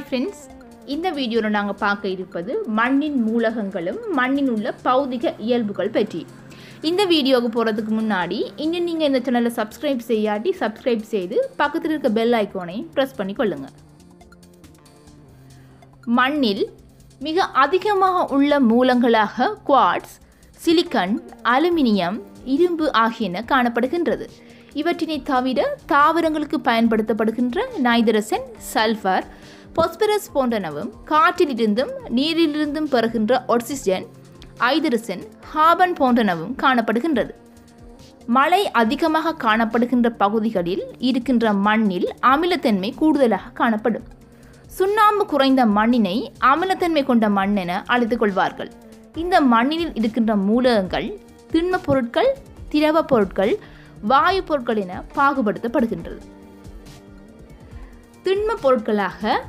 Hi friends இந்த வீடியோவில் நாங்கள் பார்க்க இருப்பது மண்ணின் மூலகங்களும் மண்ணின் உள்ள பௌதிக இயல்புகள் பற்றி. இந்த வீடியோவுக்கு போகிறதுக்கு முன்னாடி இன்னும் நீங்கள் இந்த சேனலை சப்ஸ்கிரைப் செய்யாட்டி சப்ஸ்கிரைப் செய்து பக்கத்தில் இருக்க பெல் ஐக்கோனையும் ப்ரெஸ் பண்ணி கொள்ளுங்கள் மண்ணில் மிக அதிகமாக உள்ள மூலங்களாக குவாட்ஸ் சிலிக்கன் அலுமினியம் இரும்பு ஆகியன காணப்படுகின்றது. இவற்றினை தவிர தாவரங்களுக்கு பயன்படுத்தப்படுகின்ற நைதரசன் சல்ஃபர் பொஸ்பரஸ் போன்றனவும் காற்றிலிருந்தும் நீரிலிருந்தும் பெறுகின்ற ஆக்சிஜன் ஐதரசன் ஹாபன் போன்றனவும் காணப்படுகின்றது. மழை அதிகமாக காணப்படுகின்ற பகுதிகளில் இருக்கின்ற மண்ணில் அமிலத்தன்மை கூடுதலாக காணப்படும். சுண்ணாம்பு குறைந்த மண்ணினை அமிலத்தன்மை கொண்ட மண் என அழைத்துக் கொள்வார்கள். இந்த மண்ணில் இருக்கின்ற மூலகங்கள் திண்ம பொருட்கள் திரவ பொருட்கள் வாயு பொருட்கள் என பாகுபடுத்தப்படுகின்றது. திண்ம பொருட்களாக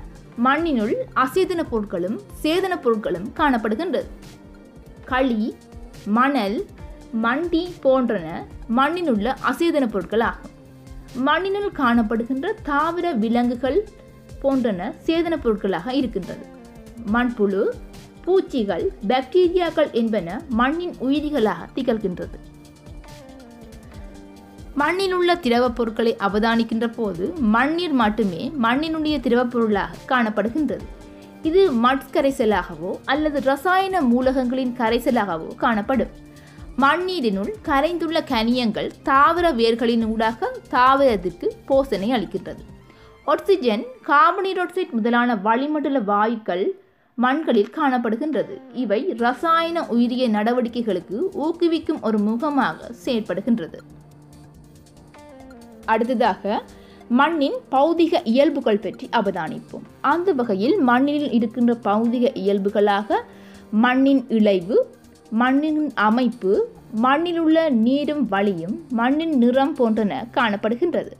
மண்ணினுள் அசேதன பொருட்களும் சேதன பொருட்களும் காணப்படுகின்றது. களி மணல் மண்டி போன்றன மண்ணினுள்ள அசேதன பொருட்கள் ஆகும் மண்ணினுள் காணப்படுகின்ற தாவர விலங்குகள் போன்றன சேதன பொருட்களாக இருக்கின்றது. மண்புழு பூச்சிகள் பாக்டீரியாக்கள் என்பன மண்ணின் உயிரிகளாக திகழ்கின்றது. மண்ணில் உள்ள திரவப் பொருட்களை அவதானிக்கின்ற போது மண்ணீர் மட்டுமே மண்ணினுடைய திரவப் பொருளாக காணப்படுகின்றது. இது மட் கரைசலாகவோ அல்லது ரசாயன மூலகங்களின் கரைசலாகவோ காணப்படும். மண்ணீரினுள் கரைந்துள்ள கனியங்கள் தாவர வேர்களின் ஊடாக தாவரத்திற்கு போசனை அளிக்கின்றது. ஆக்சிஜன் கார்பனீரோக்சைட் முதலான வளிமண்டல வாயுக்கள் மண்களில் காணப்படுகின்றது. இவை ரசாயன உயிரிய நடவடிக்கைகளுக்கு ஊக்குவிக்கும் ஒரு முகமாக செயற்படுகின்றது. அடுத்ததாக மண்ணின் பௌதிக இயல்புகள் பற்றி அவதானிப்போம். அந்த வகையில் மண்ணில் இருக்கின்ற பௌதிக இயல்புகளாக மண்ணின் இழைவு மண்ணின் அமைப்பு மண்ணில் உள்ள நீரும் வழியும் மண்ணின் நிறம் போன்றன காணப்படுகின்றது.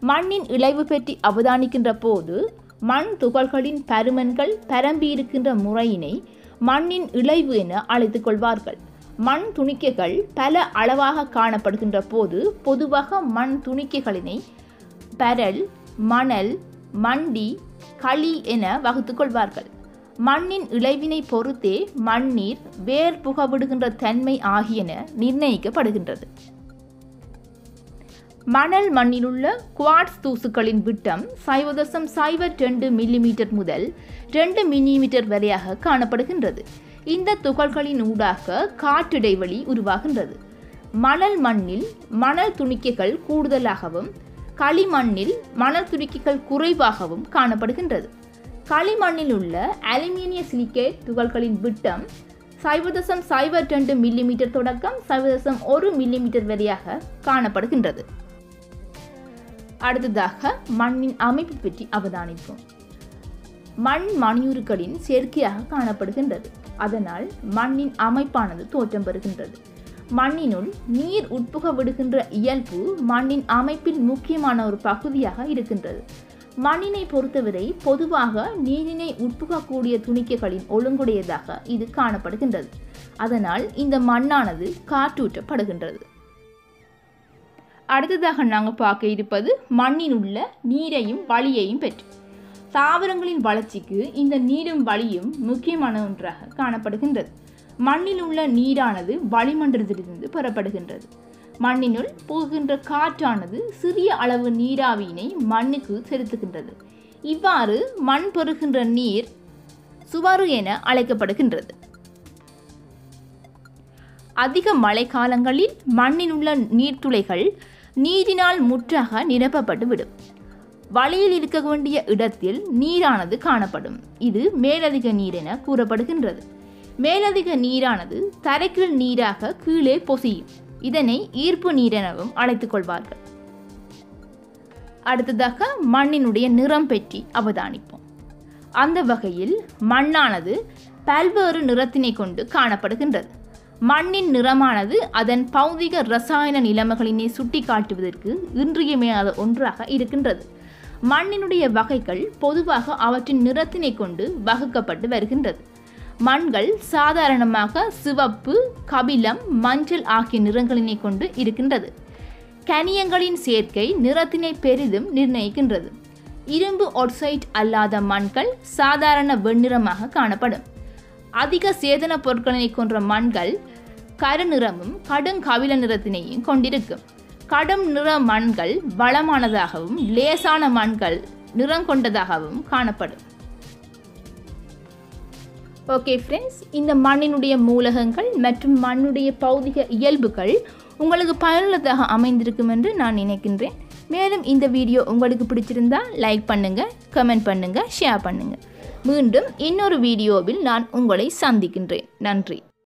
மண்ணின் இழைவு பற்றி அவதானிக்கின்ற போது மண் துகள்களின் பருமன்கள் பரம்பியிருக்கின்ற முறையினை மண்ணின் இழைவு என அழைத்துக் கொள்வார்கள். மண் துணிக்கைகள் பல அளவாக காணப்படுகின்ற போது பொதுவாக மண் துணிக்கைகளினை பரல் மணல் மண்டி களி என வகுத்து கொள்வார்கள். மண்ணின் இளைவினை பொறுத்தே மண்ணீர் வேர் புகவிடுகின்ற தன்மை ஆகியன நிர்ணயிக்கப்படுகின்றது. மணல் மண்ணிலுள்ள குவாட்ஸ் தூசுக்களின் விட்டம் சைவதசம் சைவர் ரெண்டு மில்லிமீட்டர் முதல் ரெண்டு மில்லிமீட்டர் வரையாக காணப்படுகின்றது. இந்த துகள்களின் ஊடாக காற்றிடைவெளி உருவாகின்றது. மணல் மண்ணில் மணல் துணிக்கைகள் கூடுதலாகவும் களிமண்ணில் மணல் துணிக்கைகள் குறைவாகவும் காணப்படுகின்றது. களிமண்ணில் உள்ள அலுமினிய சிலிக்கேட் துகள்களின் விட்டம் சைவதசம் சைபர் ரெண்டு மில்லிமீட்டர் தொடக்கம் சைவதசம் ஒரு மில்லிமீட்டர் வரையாக காணப்படுகின்றது. அடுத்ததாக மண்ணின் அமைப்பு பற்றி அவதானிப்போம். மண் மணியுருக்களின் சேர்க்கையாக காணப்படுகின்றது. அதனால் மண்ணின் அமைப்பானது தோற்றம் பெறுகின்றது. மண்ணினுள் நீர் உட்புக விடுகின்ற இயல்பு மண்ணின் அமைப்பில் முக்கியமான ஒரு பகுதியாக இருக்கின்றது. மண்ணினை பொறுத்தவரை பொதுவாக நீரினை உட்புகக்கூடிய துணிக்கைகளின் ஒழுங்குடையதாக இது காணப்படுகின்றது. அதனால் இந்த மண்ணானது காற்றூற்றப்படுகின்றது. அடுத்ததாக நாங்கள் பார்க்க இருப்பது மண்ணின் உள்ள நீரையும் வழியையும் பெற்று. தாவரங்களின் வளர்ச்சிக்கு இந்த நீரும் வழியும் முக்கியமான ஒன்றாக காணப்படுகின்றது. மண்ணில் உள்ள நீரானது வளிமண்டலத்திலிருந்து பெறப்படுகின்றது. மண்ணினுள் புகுகின்ற காற்றானது சிறிய அளவு நீராவியினை மண்ணுக்கு செலுத்துகின்றது. இவ்வாறு மண் பெறுகின்ற நீர் சுவரு என அழைக்கப்படுகின்றது. அதிக மழை காலங்களில் மண்ணில் உள்ள நீர்த்துளைகள் நீரினால் முற்றாக நிரப்பப்பட்டு விடும் வழியில் இருக்க வேண்டிய இடத்தில் நீரானது காணப்படும். இது மேலதிக நீர் என கூறப்படுகின்றது. மேலதிக நீரானது தரைக்குள் நீராக கீழே பொசியும். இதனை ஈர்ப்பு நீர் எனவும் அழைத்துக் கொள்வார்கள். அடுத்ததாக மண்ணினுடைய நிறம் பற்றி அவதானிப்போம். அந்த வகையில் மண்ணானது பல்வேறு நிறத்தினை கொண்டு காணப்படுகின்றது. மண்ணின் நிறமானது அதன் பௌதிக ரசாயன நிலைமைகளினை சுட்டி காட்டுவதற்கு இன்றியமையாத ஒன்றாக இருக்கின்றது. மண்ணினுடைய வகைகள் பொதுவாக அவற்றின் நிறத்தினை கொண்டு வகுக்கப்பட்டு வருகின்றது. மண்கள் சாதாரணமாக சிவப்பு கபிலம் மஞ்சள் ஆகிய நிறங்களினை கொண்டு இருக்கின்றது. கனியங்களின் சேர்க்கை நிறத்தினை பெரிதும் நிர்ணயிக்கின்றது. இரும்பு ஒட்சைட் அல்லாத மண்கள் சாதாரண வெண்ணிறமாக காணப்படும். அதிக சேதன பொருட்களினை கொன்ற மண்கள் கருநிறமும் கடுங்கவில நிறத்தினையும் கொண்டிருக்கும். கடும் நிற மண்கள் வளமானதாகவும் லேசான மண்கள் நிறம் கொண்டதாகவும் காணப்படும். ஓகே ஃப்ரெண்ட்ஸ் இந்த மண்ணினுடைய மூலகங்கள் மற்றும் மண்ணுடைய பௌதிக இயல்புகள் உங்களுக்கு பயனுள்ளதாக அமைந்திருக்கும் என்று நான் நினைக்கின்றேன். மேலும் இந்த வீடியோ உங்களுக்கு பிடிச்சிருந்தா லைக் பண்ணுங்கள் கமெண்ட் பண்ணுங்கள் ஷேர் பண்ணுங்கள் மீண்டும் இன்னொரு வீடியோவில் நான் உங்களை சந்திக்கின்றேன். நன்றி.